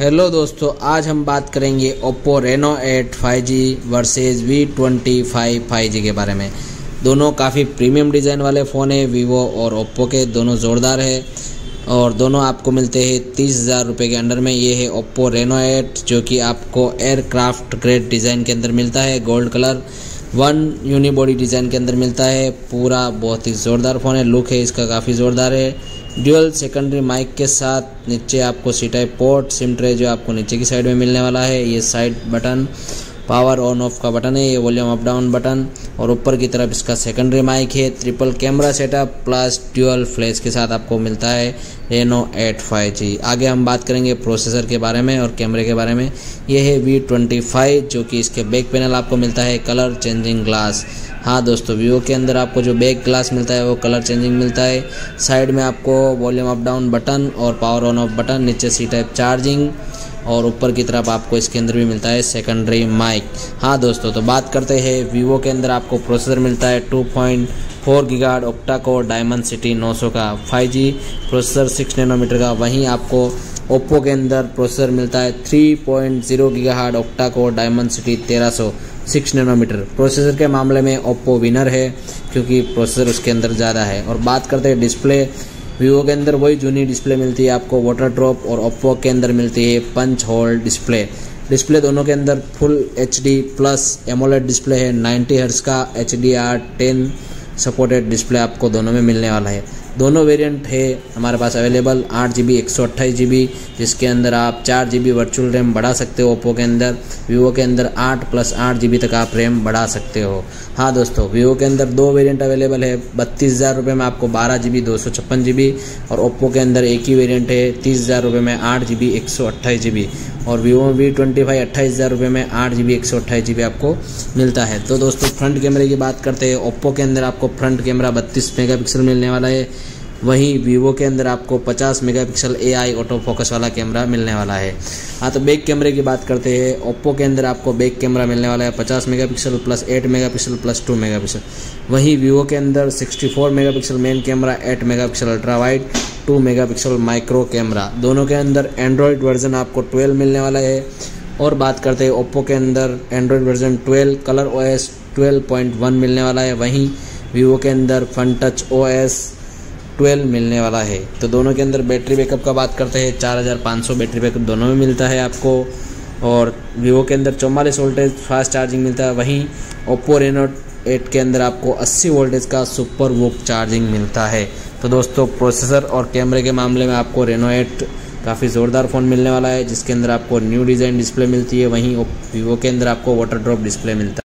Hello दोस्तों, आज हम बात करेंगे Oppo Reno 8 5G versus V20 5 5G के बारे में। दोनों काफ़ी प्रीमियम डिज़ाइन वाले फ़ोन है वीवो और ओप्पो के, दोनों ज़ोरदार है। और दोनों आपको मिलते हैं तीस हज़ार रुपये के अंडर में। ये है ओप्पो रेनो 8 जो कि आपको एयरक्राफ्ट ग्रेड डिज़ाइन के अंदर मिलता है gold colour one unibody design के अंदर मिलता है, पूरा बहुत ही ज़ोरदार फ़ोन है लुक है इसका काफ़ी ज़ोरदार है। ड्यूअल सेकेंडरी माइक के साथ नीचे आपको C type port SIM tray जो आपको नीचे की साइड में मिलने वाला है, ये side button power on off का बटन है, ये वॉल्यूम अप डाउन बटन और ऊपर की तरफ़ इसका सेकेंडरी माइक है triple camera setup plus dual flash के साथ आपको मिलता है रेनो एट फाइव जी आगे हम बात करेंगे प्रोसेसर के बारे में और कैमरे के बारे में। ये है वी ट्वेंटी फाइव जो कि इसके बैक पैनल आपको मिलता है कलर चेंजिंग ग्लास हाँ दोस्तों वीवो के अंदर आपको जो बैक ग्लास मिलता है, वो कलर चेंजिंग मिलता है। साइड में आपको वॉल्यूम अप डाउन बटन और पावर ऑन ऑफ़ बटन नीचे सी टाइप चार्जिंग और ऊपर की तरफ़ आपको इसके अंदर भी मिलता है सेकेंडरी माइक हाँ दोस्तों तो बात करते हैं वीवो के अंदर आपको प्रोसेसर मिलता है टू पॉइंट फोर गिगाड ओक्टा कोर डायमंड सिटी 900 का। 5G प्रोसेसर सिक्स नैनोमीटर का। वहीं आपको ओप्पो के अंदर प्रोसेसर मिलता है 3.0 point zero gigahertz octa core Dimensity 1300 six nanometre processor के मामले में ओप्पो विनर है, क्योंकि प्रोसेसर उसके अंदर ज़्यादा है। और बात करते हैं डिस्प्ले वीवो के अंदर वही जूनी डिस्प्ले मिलती है आपको वाटर ड्रॉप और ओप्पो के अंदर मिलती है पंच होल डिस्प्ले डिस्प्ले दोनों के अंदर full HD plus AMOLED display है। 90 हर्ट्स का H D R ten supported display आपको दोनों में मिलने वाला है। दोनों वेरिएंट है हमारे पास अवेलेबल आठ जी बी एक सौ अट्ठाईस जी बी जिसके अंदर आप चार जी बी वर्चुअल रैम बढ़ा सकते हो ओप्पो के अंदर वीवो के अंदर आठ प्लस आठ जी बी तक आप रैम बढ़ा सकते हो। हाँ दोस्तों वीवो के अंदर दो वेरिएंट अवेलेबल है, बत्तीस हज़ार रुपये में आपको बारह जी बी दो सौ छप्पन जी बी और ओप्पो के अंदर एक ही वेरियंट है, तीस हज़ार रुपये में आठ जी बी एक सौ अट्ठाईस जी बी और वीवो वी ट्वेंटी फाइव अट्ठाईस हज़ार रुपये में आठ जी बी एक सौ अट्ठाईस जी बी आपको मिलता है। तो दोस्तों फ्रंट कैमरे की बात करते हैं ओप्पो के अंदर आपको फ्रंट कैमरा बत्तीस मेगापिक्सल मिलने वाला है वहीं वीवो के अंदर आपको 50 मेगापिक्सल एआई ऑटो फोकस वाला कैमरा मिलने वाला है। हाँ तो बैक कैमरे की बात करते हैं। ओप्पो के अंदर आपको बैक कैमरा मिलने वाला है 50 megapixel plus 8 megapixel plus 2 megapixel वहीं वीवो के अंदर 64 megapixel main camera 8 megapixel ultra wide 2 megapixel micro camera दोनों के अंदर एंड्रॉयड वर्जन आपको ट्वेल्व मिलने वाला है। और बात करते हैं ओप्पो के अंदर Android version twelve Color O S मिलने वाला है। वहीं वीवो के अंदर फन टच ओ ट्वेल्व मिलने वाला है। तो दोनों के अंदर बैटरी बैकअप का बात करते हैं, चार हज़ार पाँच सौ बैटरी बैकअप दोनों में मिलता है आपको। और वीवो के अंदर चौवालीस वोल्टेज फास्ट चार्जिंग मिलता है, वहीं ओप्पो रेनो एट के अंदर आपको 80 वोल्टेज का सुपर वोक चार्जिंग मिलता है। तो दोस्तों प्रोसेसर और कैमरे के मामले में आपको रेनो एट काफ़ी ज़ोरदार फ़ोन मिलने वाला है, जिसके अंदर आपको न्यू डिज़ाइन डिस्प्ले मिलती है, वहीं वीवो के अंदर आपको वाटर ड्रॉप डिस्प्ले मिलता है।